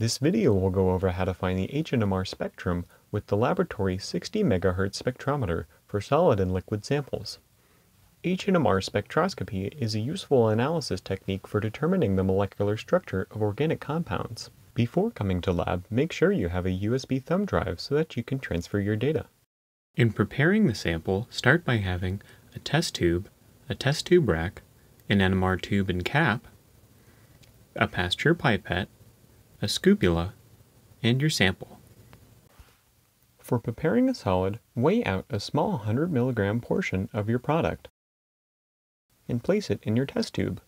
This video will go over how to find the H NMR spectrum with the laboratory 60 MHz spectrometer for solid and liquid samples. H NMR spectroscopy is a useful analysis technique for determining the molecular structure of organic compounds. Before coming to lab, make sure you have a USB thumb drive so that you can transfer your data. In preparing the sample, start by having a test tube, a test tube rack, an NMR tube and cap, a pasteur pipette, a scoopula, and your sample. For preparing a solid, weigh out a small 100 milligram portion of your product and place it in your test tube.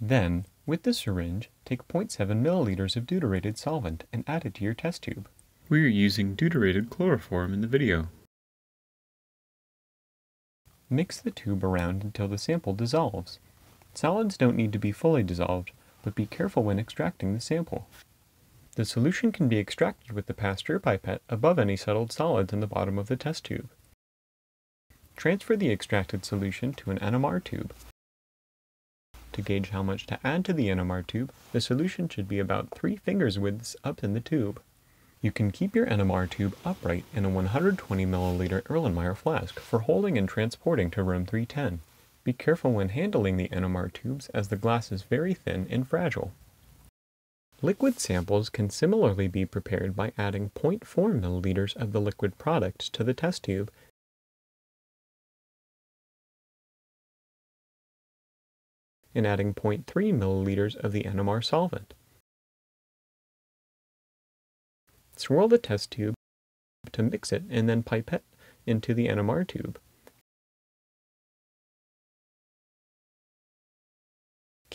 Then, with the syringe, take 0.7 milliliters of deuterated solvent and add it to your test tube. We are using deuterated chloroform in the video. Mix the tube around until the sample dissolves. Solids don't need to be fully dissolved, but be careful when extracting the sample. The solution can be extracted with the Pasteur pipette above any settled solids in the bottom of the test tube. Transfer the extracted solution to an NMR tube. To gauge how much to add to the NMR tube, the solution should be about 3 fingers widths up in the tube. You can keep your NMR tube upright in a 120 milliliter Erlenmeyer flask for holding and transporting to room 310. Be careful when handling the NMR tubes as the glass is very thin and fragile. Liquid samples can similarly be prepared by adding 0.4 milliliters of the liquid product to the test tube and adding 0.3 milliliters of the NMR solvent. Swirl the test tube to mix it and then pipette into the NMR tube.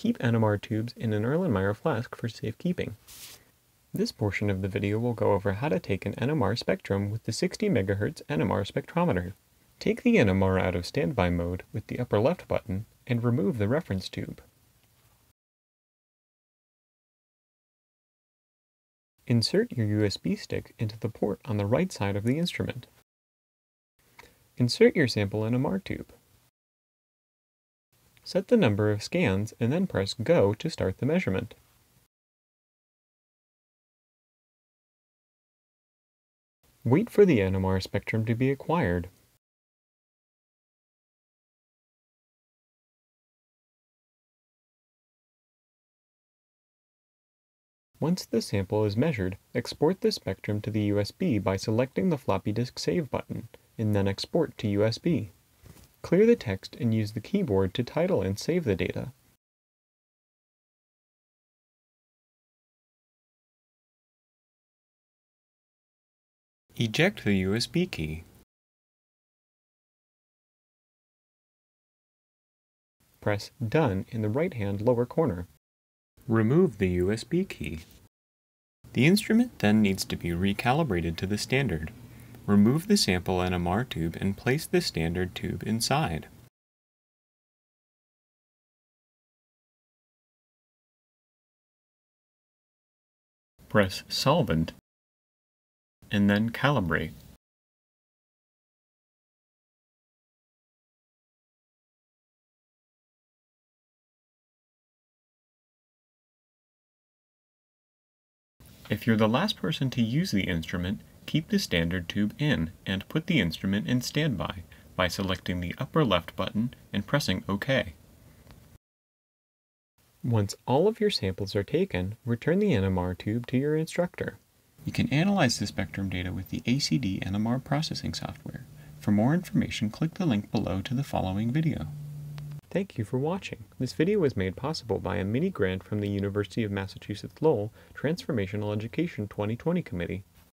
Keep NMR tubes in an Erlenmeyer flask for safekeeping. This portion of the video will go over how to take an NMR spectrum with the 60 MHz NMR spectrometer. Take the NMR out of standby mode with the upper left button and remove the reference tube. Insert your USB stick into the port on the right side of the instrument. Insert your sample in a NMR tube. Set the number of scans and then press Go to start the measurement. Wait for the NMR spectrum to be acquired. Once the sample is measured, export the spectrum to the USB by selecting the floppy disk Save button, and then export to USB. Clear the text and use the keyboard to title and save the data. Eject the USB key. Press Done in the right-hand lower corner. Remove the USB key. The instrument then needs to be recalibrated to the standard. Remove the sample NMR tube and place the standard tube inside. Press Solvent and then Calibrate. If you're the last person to use the instrument, keep the standard tube in and put the instrument in standby by selecting the upper left button and pressing OK. Once all of your samples are taken, return the NMR tube to your instructor. You can analyze the spectrum data with the ACD NMR processing software. For more information, click the link below to the following video. Thank you for watching. This video was made possible by a mini grant from the University of Massachusetts Lowell Transformational Education 2020 Committee.